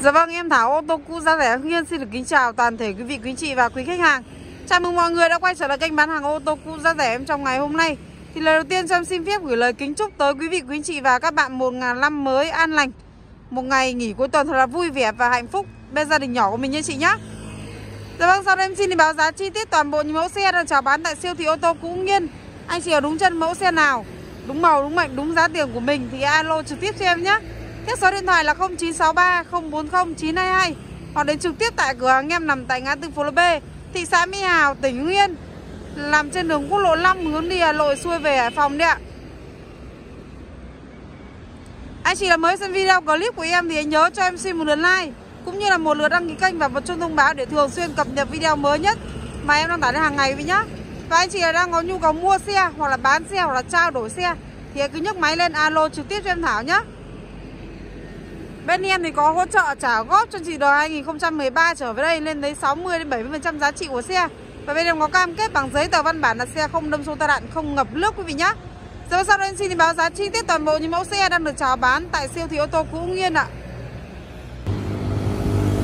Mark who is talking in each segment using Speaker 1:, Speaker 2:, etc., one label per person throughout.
Speaker 1: Dạ vâng, em Thảo ô tô cũ giá rẻ Hưng Yên xin được kính chào toàn thể quý vị, quý chị và quý khách hàng. Chào mừng mọi người đã quay trở lại kênh bán hàng ô tô cũ giá rẻ em trong ngày hôm nay. Thì lời đầu tiên cho em xin phép gửi lời kính chúc tới quý vị, quý chị và các bạn một ngàn năm mới an lành. Một ngày nghỉ cuối tuần thật là vui vẻ và hạnh phúc bên gia đình nhỏ của mình nha chị nhé. Dạ vâng, sau đây em xin đi báo giá chi tiết toàn bộ những mẫu xe đang chào bán tại siêu thị ô tô cũ Nghiên. Anh chị ở đúng chân mẫu xe nào, đúng màu, đúng mệnh, đúng giá tiền của mình thì alo trực tiếp cho em nhé. Tiếp số điện thoại là 0963 040 922 hoặc đến trực tiếp tại cửa hàng em nằm tại ngã tư phố Lê B, thị xã Mỹ Hào, tỉnh Nguyên Làm trên đường quốc lộ 5 hướng đi Hà Nội xuôi về Hải Phòng đấy ạ. Anh chị là mới xem video clip của em thì nhớ cho em xin một lượt like cũng như là một lượt đăng ký kênh và một chuông thông báo để thường xuyên cập nhật video mới nhất mà em đăng tải lên hàng ngày với nhá. Và anh chị là đang có nhu cầu mua xe hoặc là bán xe hoặc là trao đổi xe thì cứ nhấc máy lên alo trực tiếp cho em Thảo nhá. Bên em thì có hỗ trợ trả góp cho chị đời 2013 trở về đây lên tới 60 đến 70% giá trị của xe. Và bên em có cam kết bằng giấy tờ văn bản là xe không đâm số tai nạn, không ngập nước quý vị nhá. Rồi sau đây xin thì báo giá chi tiết toàn bộ những mẫu xe đang được chào bán tại siêu thị ô tô Cũ yên ạ.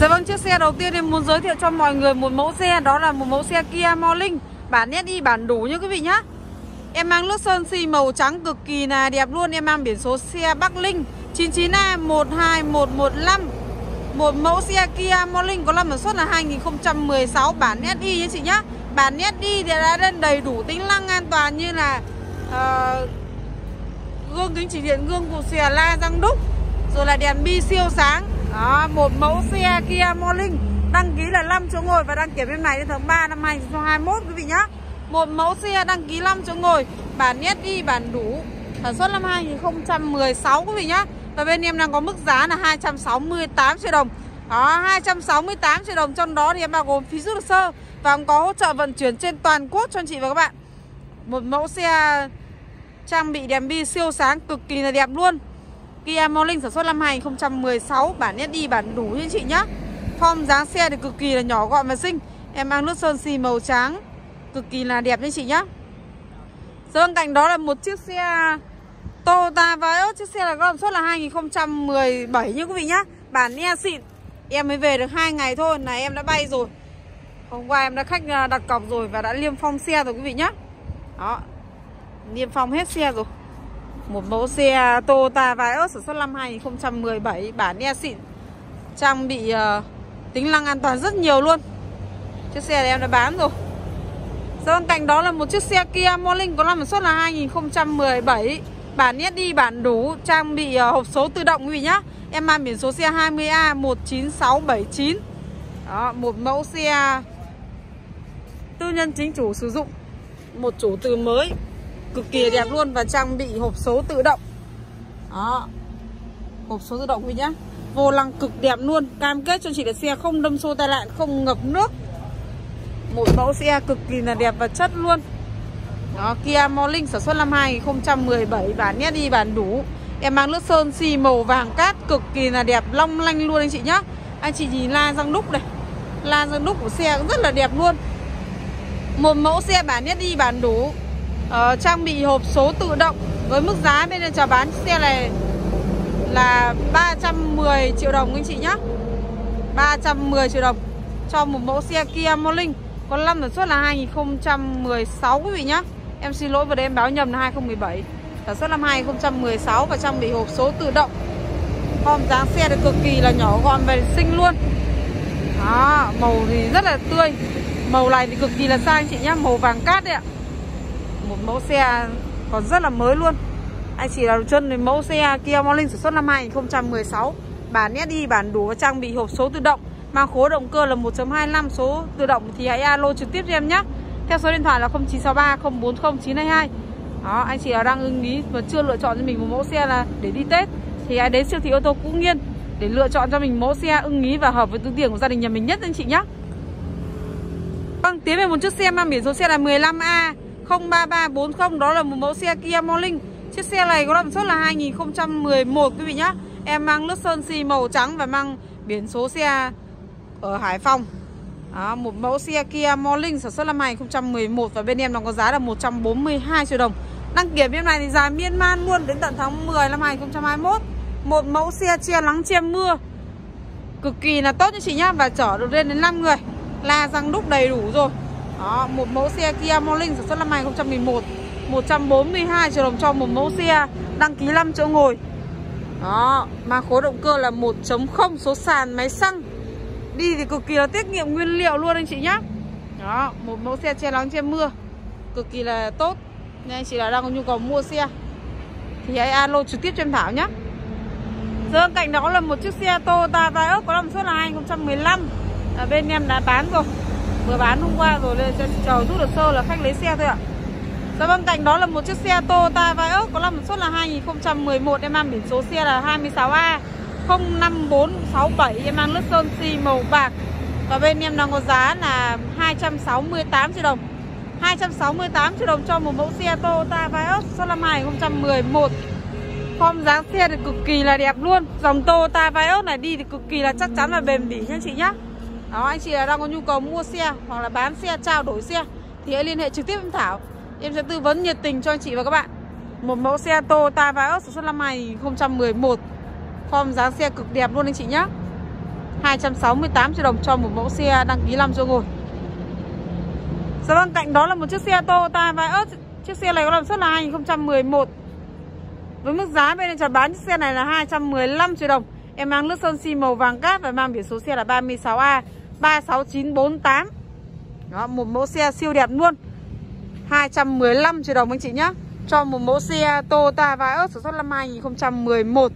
Speaker 1: Dạ vâng, chiếc xe đầu tiên em muốn giới thiệu cho mọi người một mẫu xe đó là một mẫu xe Kia Morning bản SI bản đủ như quý vị nhá. Em mang lớp sơn xi màu trắng cực kỳ là đẹp luôn, em mang biển số xe Bắc Linh 99A12115 Một mẫu xe Kia Morning có năm sản xuất là 2016 bản SI nhé chị nhá. Bản SI thì đã lên đầy đủ tính năng an toàn như là uh, Gương kính chỉ điện, gương cụ xòe la răng đúc Rồi là đèn bi siêu sáng. Đó, một mẫu xe Kia Morning Đăng ký là 5 chỗ ngồi và đăng kiểm em này đến tháng 3 năm 2021 quý vị nhá. Một mẫu xe đăng ký 5 chỗ ngồi Bản SI bản đủ Sản xuất năm 2016 quý vị nhá và bên em đang có mức giá là 268 triệu đồng. Đó 268 triệu đồng. Trong đó thì em bao gồm phí rút hồ sơ Và có hỗ trợ vận chuyển trên toàn quốc cho anh chị và các bạn. Một mẫu xe trang bị đèn bi siêu sáng cực kỳ là đẹp luôn. Kia Morning sản xuất năm 2016 Bản đi bản đủ như chị nhá. Form dáng xe thì cực kỳ là nhỏ gọn và xinh. Em mang nước sơn xì màu trắng, Cực kỳ là đẹp anh chị nhá. Rồi bên cạnh đó là một chiếc xe Toyota Vios chiếc xe là có suất là 2017 như quý vị nhá. Bản e xịn Em mới về được hai ngày thôi là em đã bay rồi. Hôm qua em đã khách à, đặt cọc rồi Và đã liêm phong xe rồi quý vị nhá. Đó niêm phong hết xe rồi. Một mẫu xe Toyota Vios sản xuất năm 2017 Bản e xịn Trang bị uh, tính năng an toàn rất nhiều luôn. Chiếc xe này em đã bán rồi. Bên cạnh đó là một chiếc xe Kia Morning có năm sản xuất là 2017 Bản đi bản đủ trang bị ờ, hộp số tự động quý vị nhá. Em mang biển số xe 20A19679. Đó, một mẫu xe tư nhân chính chủ sử dụng. Một chủ từ mới cực kỳ đẹp luôn và trang bị hộp số tự động. Đó. Hộp số tự động quý vị nhá. Vô lăng cực đẹp luôn, cam kết cho chị là xe không đâm xô tai nạn, không ngập nước. Một mẫu xe cực kỳ là đẹp và chất luôn. Đó, Kia Morning sản xuất năm 2017 Bản nét đi bản đủ. Em mang nước sơn xì màu vàng cát Cực kỳ là đẹp long lanh luôn anh chị nhá. Anh chị nhìn la răng đúc này. La răng đúc của xe cũng rất là đẹp luôn. Một mẫu xe bản nét đi bản đủ. Uh, Trang bị hộp số tự động Với mức giá bên đây chào bán xe này Là 310 triệu đồng anh chị nhá. 310 triệu đồng Cho một mẫu xe Kia Morning. Còn năm sản xuất là 2016 quý vị nhá. Em xin lỗi vừa đây em báo nhầm là 2017 Sản xuất năm 2016 và trang bị hộp số tự động. Form dáng xe thì cực kỳ là nhỏ gọn và xinh luôn. Đó, màu thì rất là tươi. Màu này thì cực kỳ là sang anh chị nhá Màu vàng cát đấy ạ. Một mẫu xe còn rất là mới luôn. Anh chị là chân thì mẫu xe Kia Morning sản xuất năm 2016 Bản nét đi bản đủ và trang bị hộp số tự động. Mang khối động cơ là 1.25 số tự động thì hãy alo trực tiếp cho em nhé theo số điện thoại là 0963 040 922 Đó, anh chị nào đang ưng ý và chưa lựa chọn cho mình một mẫu xe là để đi Tết Thì hãy đến siêu thị ô tô Cũ Nghiên Để lựa chọn cho mình mẫu xe ưng ý và hợp với túi tiền của gia đình nhà mình nhất anh chị nhé Vâng, tiến về một chiếc xe mang biển số xe là 15A 03340 Đó là một mẫu xe Kia Morning. Chiếc xe này có đăng số là 2011 quý vị nhé Em mang lớp sơn xì màu trắng và mang biển số xe ở Hải Phòng đó, một mẫu xe Kia Morning sản xuất năm 2011 và bên em nó có giá là 142 triệu đồng. Đăng kiểm em này thì dài miên man luôn đến tận tháng 10 năm 2021. Một mẫu xe che nắng che mưa. Cực kỳ là tốt cho chị nhá Và chở được lên đến 5 người La răng đúc đầy đủ rồi Đó, một mẫu xe Kia Morning sản xuất năm 2011 142 triệu đồng cho một mẫu xe Đăng ký 5 chỗ ngồi Đó, mà khối động cơ là 1.0 số sàn máy xăng Đi thì cực kỳ là tiết kiệm nguyên liệu luôn anh chị nhá. Đó, một mẫu xe che nắng che mưa. Cực kỳ là tốt. Nên anh chị là đang có nhu cầu mua xe. Thì hãy alo trực tiếp cho em Thảo nhé Rồi bên cạnh đó là một chiếc xe Toyota Vios có năm suất là 2015 à, Bên em đã bán rồi. Vừa bán hôm qua rồi nên cho chờ rút được sơ là khách lấy xe thôi ạ. Rồi bên cạnh đó là một chiếc xe Toyota Vios có năm suất là 2011 Em mang biển số xe là 26A 05467 Em mang lớp sơn xi màu bạc. Và bên em đang có giá là 268 triệu đồng. 268 triệu đồng cho một mẫu xe Toyota Vios số năm 2011 Form dáng xe thì cực kỳ là đẹp luôn. Dòng Toyota Vios này đi thì cực kỳ là chắc chắn là bền bỉ nha anh chị nhá. Đó anh chị đang có nhu cầu mua xe hoặc là bán xe, trao đổi xe Thì hãy liên hệ trực tiếp với Thảo. Em sẽ tư vấn nhiệt tình cho anh chị và các bạn. Một mẫu xe Toyota Vios số năm 2011 Form dáng xe cực đẹp luôn anh chị nhá. 268 triệu đồng cho một mẫu xe đăng ký 5 chỗ ngồi Dạ vâng, cạnh đó là một chiếc xe Toyota Vios. Chiếc xe này có làm suất là 2011 Với mức giá bên này chào bán chiếc xe này là 215 triệu đồng. Em mang lướt sơn xi màu vàng cát và mang biển số xe là 36A 36948 Đó, một mẫu xe siêu đẹp luôn. 215 triệu đồng anh chị nhá. Cho một mẫu xe Toyota Vios sản xuất năm 2011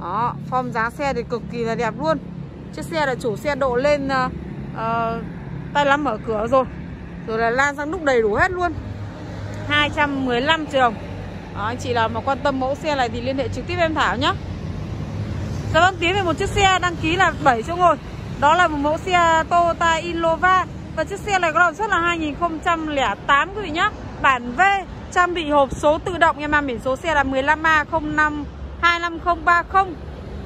Speaker 1: đó, form giá xe thì cực kỳ là đẹp luôn. Chiếc xe là chủ xe độ lên uh, uh, tay lắm mở cửa rồi. Rồi là lan sang đúc đầy đủ hết luôn. 215 triệu đồng Đó, Anh chị nào mà quan tâm mẫu xe này thì liên hệ trực tiếp em Thảo nhé. Dạ vâng, tiến về một chiếc xe đăng ký là 7 chỗ ngồi. Đó là một mẫu xe Toyota Innova. Và chiếc xe này có động xuất là 2008 quý vị nhé. Bản V trang bị hộp số tự động. Em mang biển số xe là 15A05 25030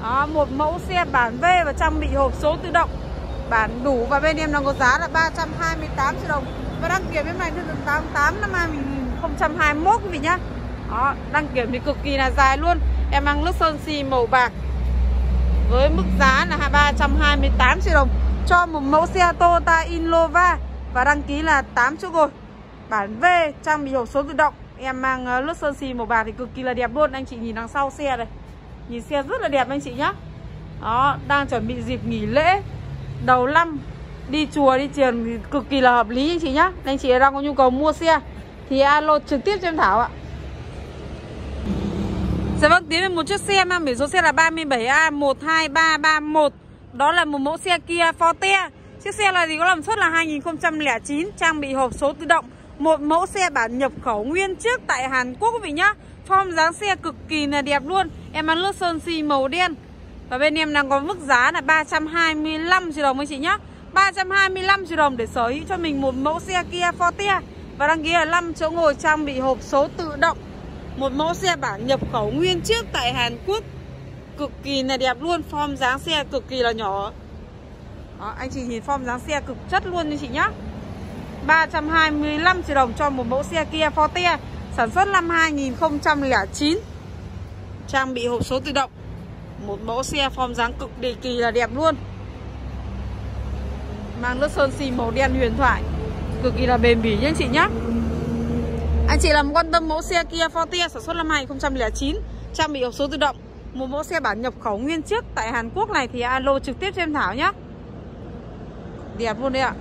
Speaker 1: Đó, một mẫu xe bản V và trang bị hộp số tự động. Bản đủ và bên em đang có giá là 328 triệu đồng. Và đăng kiểm em này từ tháng 8 năm 2021 quý vị nhá. Đó, đăng kiểm thì cực kỳ là dài luôn. Em mang nước sơn xì màu bạc Với mức giá là 328 triệu đồng Cho một mẫu xe Toyota Innova Và đăng ký là 8 chỗ ngồi. Bản V trang bị hộp số tự động. Em mang ờ, sơn xì màu bạc thì cực kỳ là đẹp luôn. Anh chị nhìn đằng sau xe này Nhìn xe rất là đẹp anh chị nhá. Đó, đang chuẩn bị dịp nghỉ lễ Đầu năm. Đi chùa đi chiền thì cực kỳ là hợp lý anh chị nhá. Anh chị đang có nhu cầu mua xe thì alo trực tiếp cho em Thảo ạ. Dạ vâng, tiến về một chiếc xe mang biển số xe là 37A12331 Đó là một mẫu xe Kia Forte. Chiếc xe này thì có làm suất là 2009 Trang bị hộp số tự động. Một mẫu xe bản nhập khẩu nguyên chiếc tại Hàn Quốc quý vị nhá. Form dáng xe cực kỳ là đẹp luôn. Em ăn lướt sơn xi màu đen. Và bên em đang có mức giá là 325 triệu đồng anh chị nhá. 325 triệu đồng để sở hữu cho mình một mẫu xe Kia Forte. Và đăng ký là 5 chỗ ngồi trang bị hộp số tự động. Một mẫu xe bản nhập khẩu nguyên chiếc tại Hàn Quốc. Cực kỳ là đẹp luôn. Form dáng xe cực kỳ là nhỏ. Đó, Anh chị nhìn form dáng xe cực chất luôn nha chị nhá. 325 triệu đồng cho một mẫu xe Kia Forte, Sản xuất năm 2009 Trang bị hộp số tự động, Một mẫu xe form dáng cực đề kỳ là đẹp luôn. Mang lớp sơn xì màu đen huyền thoại, Cực kỳ là bền bỉ nhé anh chị nhé. Anh chị làm quan tâm mẫu xe Kia Forte sản xuất năm 2009 Trang bị hộp số tự động, Một mẫu xe bản nhập khẩu nguyên chiếc tại Hàn Quốc này Thì alo trực tiếp cho em Thảo nhé. Đẹp luôn đấy ạ.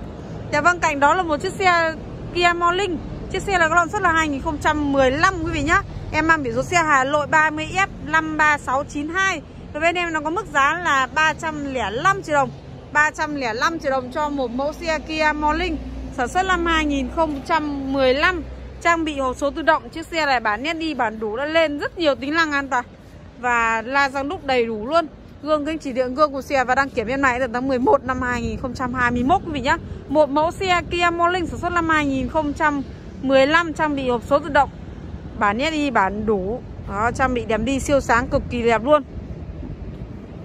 Speaker 1: Dạ vâng cạnh đó là một chiếc xe Kia Morning. Chiếc xe là có lon suất là 2015 quý vị nhá. Em mang biển số xe Hà Nội 30F 53692 Và bên em nó có mức giá là 305 triệu đồng. 305 triệu đồng cho một mẫu xe Kia Morning. Sản xuất năm 2015 trang bị hộp số tự động. Chiếc xe này bản nét đi bản đủ, đã lên rất nhiều tính năng an toàn. Và la răng đúc đầy đủ luôn gương kính chỉ điện gương của xe và đăng kiểm em này từ tháng 11 năm 2021 quý vị nhé một mẫu xe Kia Morning sản xuất năm 2015 trang bị hộp số tự động. Bản nét đi bản đủ. Đó, trang bị đèn đi siêu sáng cực kỳ đẹp luôn.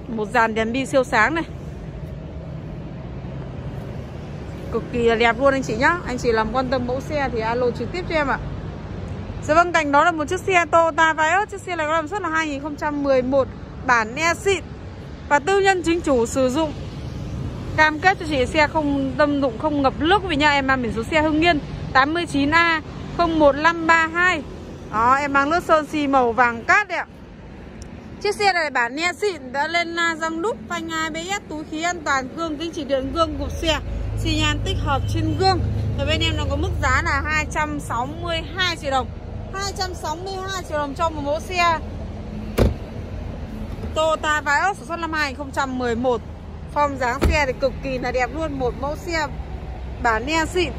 Speaker 1: Một dàn đèn đi siêu sáng này. Cực kỳ là đẹp luôn anh chị nhá. Anh chị làm quan tâm mẫu xe thì alo trực tiếp cho em ạ. Dạ vâng cạnh đó là một chiếc xe Toyota Vios. Chiếc xe này có làm suất là 2011 Bản e xịn và tư nhân chính chủ sử dụng Cam kết cho chị xe không đâm đụng, không ngập nước. Vì nha, Em mang biển số xe Hưng Yên 89A 01532 Đó, em mang nước sơn xì màu vàng cát đấy ạ. Chiếc xe này bản nè xịn, đã lên à, răng đúc phanh ABS túi khí an toàn, gương, kính chỉ điện gương cụp xe, xi nhan tích hợp trên gương. Ở bên em nó có mức giá là 262 triệu đồng. 262 triệu đồng cho một mẫu xe. Toyota Vios sản xuất năm 2011 Form dáng xe thì cực kỳ là đẹp luôn Một mẫu xe bản nè xịn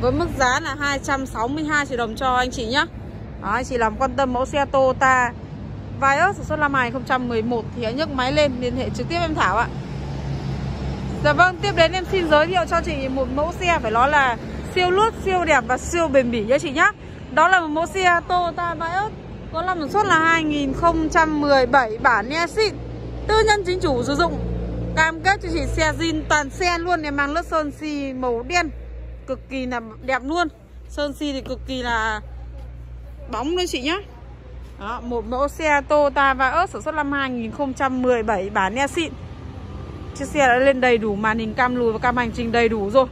Speaker 1: Với mức giá là 262 triệu đồng cho anh chị nhé. Đó, anh chị làm quan tâm mẫu xe Toyota Vios sản xuất năm 2011 Thì hãy nhấc máy lên liên hệ trực tiếp em Thảo ạ. Dạ vâng, tiếp đến em xin giới thiệu cho chị một mẫu xe phải nói là siêu lướt, siêu đẹp và siêu bền bỉ nha chị nhá. Đó là một mẫu xe Toyota Vios có năm sản xuất là 2017 bản e xịn. Tư nhân chính chủ sử dụng. Cam kết cho chị xe zin toàn xe luôn em mang lớp sơn xi màu đen cực kỳ là đẹp luôn. Sơn xi thì cực kỳ là bóng luôn chị nhá. Đó, một mẫu xe Toyota Vios sản xuất năm 2017 bản e xịn. Chiếc xe đã lên đầy đủ màn hình cam lùi và cam hành trình đầy đủ rồi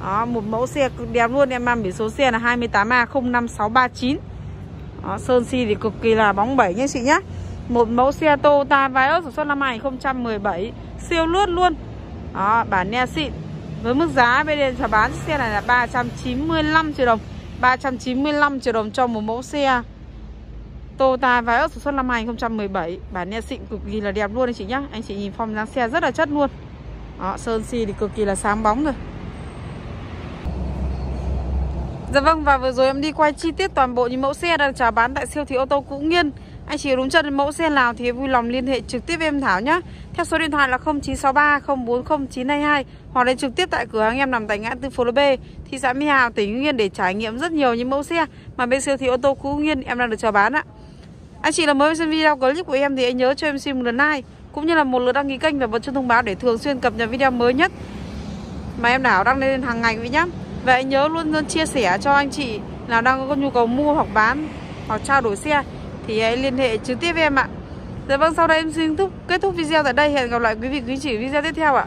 Speaker 1: Đó, một mẫu xe cực đẹp luôn Em mang biển số xe là 28A05639 đó, Sơn si thì cực kỳ là bóng bẩy nha chị nhé. Một mẫu xe Toyota Vios sản xuất năm 2017 Siêu lướt luôn. Đó, bản ne xịn Với mức giá bên đây chào bán xe này là 395 triệu đồng. 395 triệu đồng cho một mẫu xe Toyota Vios sản xuất năm 2017 Bản ne xịn cực kỳ là đẹp luôn anh chị nhá. Anh chị nhìn form dáng xe rất là chất luôn. Đó, Sơn xi thì cực kỳ là sáng bóng rồi. Dạ vâng và vừa rồi em đi quay chi tiết toàn bộ những mẫu xe đang chào bán tại siêu thị ô tô Cũ Nghiên Anh chị đúng chân mẫu xe nào thì vui lòng liên hệ trực tiếp với em Thảo nhé. Theo số điện thoại là 0963 040 922 Hoặc đến trực tiếp tại cửa hàng em nằm tại ngã tư phố B Thị xã Mỹ Hào, tỉnh Hưng Yên để trải nghiệm rất nhiều những mẫu xe Mà bên siêu thị ô tô Cũ Nghiên em đang được chào bán ạ. Anh chị là mới xem video clip của em thì hãy nhớ cho em xin một lượt like cũng như là một lượt đăng ký kênh và bật chuông thông báo để thường xuyên cập nhật video mới nhất mà em đảo đăng lên hàng ngày vậy nhá. Và hãy nhớ luôn luôn chia sẻ cho anh chị nào đang có nhu cầu mua hoặc bán hoặc trao đổi xe thì hãy liên hệ trực tiếp với em ạ. Dạ vâng, sau đây em xin thúc, kết thúc video tại đây. Hẹn gặp lại quý vị quý chị video tiếp theo ạ.